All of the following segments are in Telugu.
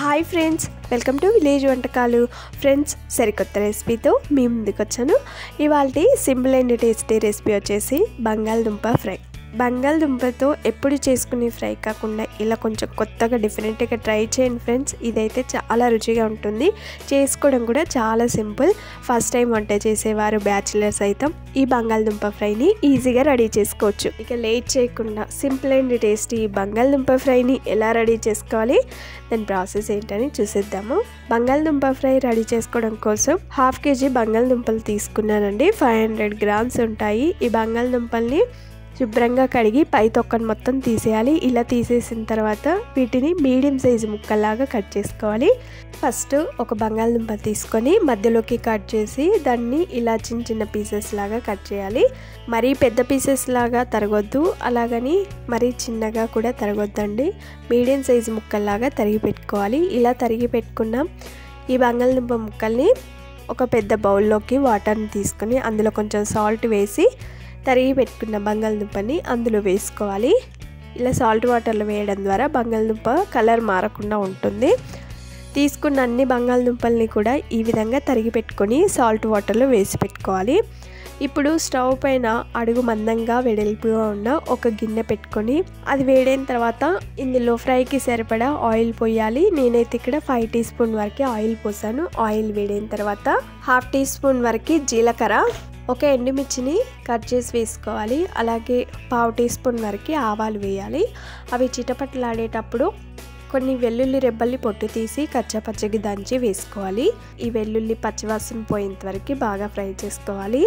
Hi friends welcome to village వంటకాలు. ఫ్రెండ్స్ సరికొత్త రెసిపీతో మీ ముందుకు వచ్చాను ఇవాళ సింపుల్ అండ్ టేస్టీ రెసిపీ వచ్చేసి బంగాళదుంప ఫ్రై. బంగాళదుంపతో ఎప్పుడు చేసుకునే ఫ్రై కాకుండా ఇలా కొంచెం కొత్తగా డిఫరెంట్గా ట్రై చేయండి ఫ్రెండ్స్. ఇదైతే చాలా రుచిగా ఉంటుంది. చేసుకోవడం కూడా చాలా సింపుల్. ఫస్ట్ టైం వంట చేసేవారు బ్యాచిలర్స్ అయితే ఈ బంగాళదుంప ఫ్రైని ఈజీగా రెడీ చేసుకోవచ్చు. ఇక లేట్ చేయకుండా సింపుల్ అండ్ టేస్టీ బంగాళదుంప ఫ్రైని ఎలా రెడీ చేసుకోవాలి దాని ప్రాసెస్ ఏంటని చూసేద్దాము. బంగాళదుంప ఫ్రై రెడీ చేసుకోవడం కోసం హాఫ్ కేజీ బంగాళదుంపలు తీసుకున్నానండి. ఫైవ్ హండ్రెడ్ గ్రామ్స్ ఉంటాయి. ఈ బంగాళదుంపల్ని శుభ్రంగా కడిగి పై తొక్కను మొత్తం తీసేయాలి. ఇలా తీసేసిన తర్వాత వీటిని మీడియం సైజు ముక్కల్లాగా కట్ చేసుకోవాలి. ఫస్ట్ ఒక బంగాళదుంప తీసుకొని మధ్యలోకి కట్ చేసి దాన్ని ఇలా చిన్న చిన్న పీసెస్ లాగా కట్ చేయాలి. మరీ పెద్ద పీసెస్ లాగా తరగొద్దు. అలాగని మరీ చిన్నగా కూడా తరగొద్దండి. మీడియం సైజు ముక్కల్లాగా తరిగి పెట్టుకోవాలి. ఇలా తరిగి పెట్టుకున్న ఈ బంగాళదుంప ముక్కల్ని ఒక పెద్ద బౌల్లోకి వాటర్ని తీసుకొని అందులో కొంచెం సాల్ట్ వేసి తరిగి పెట్టుకున్న బంగాళదుంపని అందులో వేసుకోవాలి. ఇలా సాల్ట్ వాటర్లో వేయడం ద్వారా బంగాళదుంప కలర్ మారకుండా ఉంటుంది. తీసుకున్న అన్ని బంగాళదుంపల్ని కూడా ఈ విధంగా తరిగి పెట్టుకొని సాల్ట్ వాటర్లో వేసి పెట్టుకోవాలి. ఇప్పుడు స్టవ్ పైన అడుగు మందంగా వెడల్పుగా ఉన్న ఒక గిన్నె పెట్టుకొని అది వేడైన తర్వాత ఇందులో ఫ్రైకి సరిపడా ఆయిల్ పోయాలి. నేనైతే ఇక్కడ ఫైవ్ టీ స్పూన్ వరకు ఆయిల్ పోసాను. ఆయిల్ వేడైన తర్వాత హాఫ్ టీ స్పూన్ వరకు జీలకర్ర ఒక ఎండుమిర్చిని కట్ చేసి వేసుకోవాలి. అలాగే పావు టీ స్పూన్ వరకు ఆవాలు వేయాలి. అవి చిటపట్లాడేటప్పుడు కొన్ని వెల్లుల్లి రెబ్బల్ని పొట్టు తీసి కచ్చపచ్చకి దంచి వేసుకోవాలి. ఈ వెల్లుల్లి పచ్చివాసన పోయేంత వరకు బాగా ఫ్రై చేసుకోవాలి.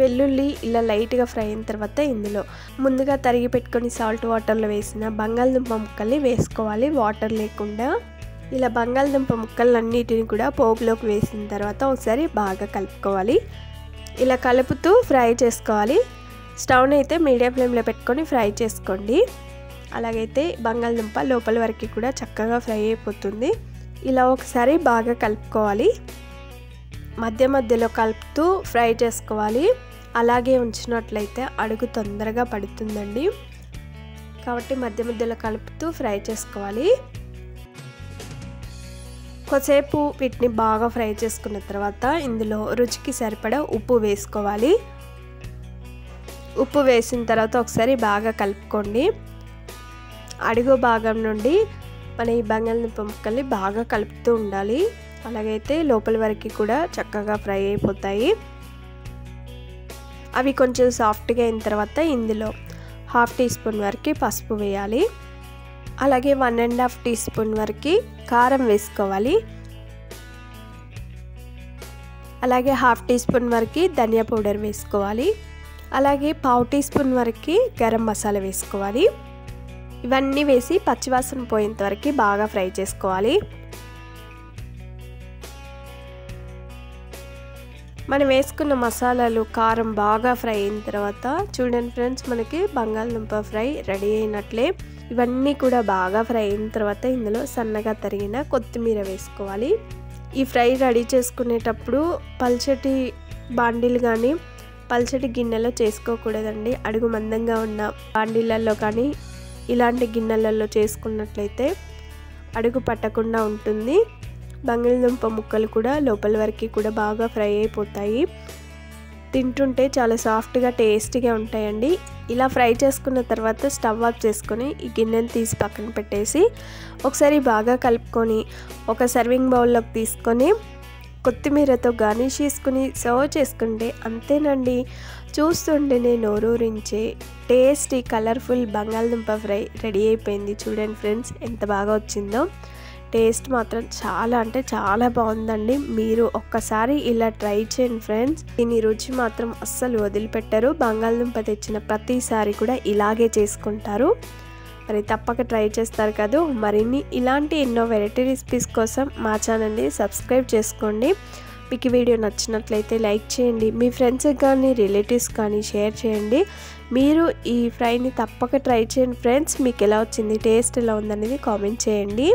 వెల్లుల్లి ఇలా లైట్గా ఫ్రై అయిన తర్వాత ఇందులో ముందుగా తరిగి పెట్టుకొని సాల్ట్ వాటర్లో వేసిన బంగాళదుంప ముక్కల్ని వేసుకోవాలి. వాటర్ లేకుండా ఇలా బంగాళదుంప ముక్కలన్నిటిని కూడా పోపులోకి వేసిన తర్వాత ఒకసారి బాగా కలుపుకోవాలి. ఇలా కలుపుతూ ఫ్రై చేసుకోవాలి. స్టవ్ని అయితే మీడియం ఫ్లేమ్లో పెట్టుకొని ఫ్రై చేసుకోండి. అలాగైతే బంగాళదుంప లోపల వరకు కూడా చక్కగా ఫ్రై అయిపోతుంది. ఇలా ఒకసారి బాగా కలుపుకోవాలి. మధ్య మధ్యలో కలుపుతూ ఫ్రై చేసుకోవాలి. అలాగే ఉంచినట్లయితే అడుగు తొందరగా పడుతుందండి. కాబట్టి మధ్య మధ్యలో కలుపుతూ ఫ్రై చేసుకోవాలి. కొద్దిసేపు వీటిని బాగా ఫ్రై చేసుకున్న తర్వాత ఇందులో రుచికి సరిపడా ఉప్పు వేసుకోవాలి. ఉప్పు వేసిన తర్వాత ఒకసారి బాగా కలుపుకోండి. అడుగు భాగం నుండి మన ఈ బంగాళదుంప ముక్కల్ని బాగా కలుపుతూ ఉండాలి. అలాగైతే లోపల వరకు కూడా చక్కగా ఫ్రై అయిపోతాయి. అవి కొంచెం సాఫ్ట్గా అయిన తర్వాత ఇందులో హాఫ్ టీ స్పూన్ వరకు పసుపు వేయాలి. అలాగే one and half teaspoon వరకు కారం వేసుకోవాలి. అలాగే హాఫ్ టీ స్పూన్ వరకు ధనియా పౌడర్ వేసుకోవాలి. అలాగే పావు టీ స్పూన్ వరకు గరం మసాలా వేసుకోవాలి. ఇవన్నీ వేసి పచ్చివాసన పోయేంత వరకు బాగా ఫ్రై చేసుకోవాలి. మనం వేసుకున్న మసాలాలు కారం బాగా ఫ్రై అయిన తర్వాత చూడండి ఫ్రెండ్స్ మనకి బంగాళదుంప ఫ్రై రెడీ అయినట్లే. ఇవన్నీ కూడా బాగా ఫ్రై అయిన తర్వాత ఇందులో సన్నగా తరిగిన కొత్తిమీర వేసుకోవాలి. ఈ ఫ్రై రెడీ చేసుకునేటప్పుడు పల్చటి బాండీలు కానీ పల్చటి గిన్నెలో చేసుకోకూడదండి. అడుగు మందంగా ఉన్న బాండీలలో కానీ ఇలాంటి గిన్నెలలో చేసుకున్నట్లయితే అడుగు పట్టకుండా ఉంటుంది. బంగాళదుంప ముక్కలు కూడా లోపల వరకు కూడా బాగా ఫ్రై అయిపోతాయి. తింటుంటే చాలా సాఫ్ట్గా టేస్టీగా ఉంటాయండి. ఇలా ఫ్రై చేసుకున్న తర్వాత స్టవ్ ఆఫ్ చేసుకొని ఈ గిన్నెని తీసి పక్కన పెట్టేసి ఒకసారి బాగా కలుపుకొని ఒక సర్వింగ్ బౌల్లోకి తీసుకొని కొత్తిమీరతో గార్నిష్ చేసుకుని సర్వ్ చేసుకుంటే అంతేనండి. చూస్తుంటేనే నోరూరించే టేస్టీ కలర్ఫుల్ బంగాళదుంప ఫ్రై రెడీ అయిపోయింది. చూడండి ఫ్రెండ్స్ ఎంత బాగా వచ్చిందో. టేస్ట్ మాత్రం చాలా అంటే చాలా బాగుందండి. మీరు ఒక్కసారి ఇలా ట్రై చేయండి ఫ్రెండ్స్. దీని రుచి మాత్రం అస్సలు వదిలిపెట్టరు. బంగాళదుంప తెచ్చిన ప్రతిసారి కూడా ఇలాగే చేసుకుంటారు. మరి తప్పక ట్రై చేస్తారు కదా. మరిన్ని ఇలాంటి ఎన్నో వెరైటీ రెసిపీస్ కోసం మా ఛానల్ని సబ్స్క్రైబ్ చేసుకోండి. మీకు వీడియో నచ్చినట్లయితే లైక్ చేయండి. మీ ఫ్రెండ్స్కి కానీ రిలేటివ్స్ కానీ షేర్ చేయండి. మీరు ఈ ఫ్రైని తప్పక ట్రై చేయండి ఫ్రెండ్స్. మీకు ఎలా వచ్చింది టేస్ట్ ఎలా ఉందనేది కామెంట్ చేయండి.